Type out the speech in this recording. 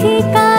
ठिकाना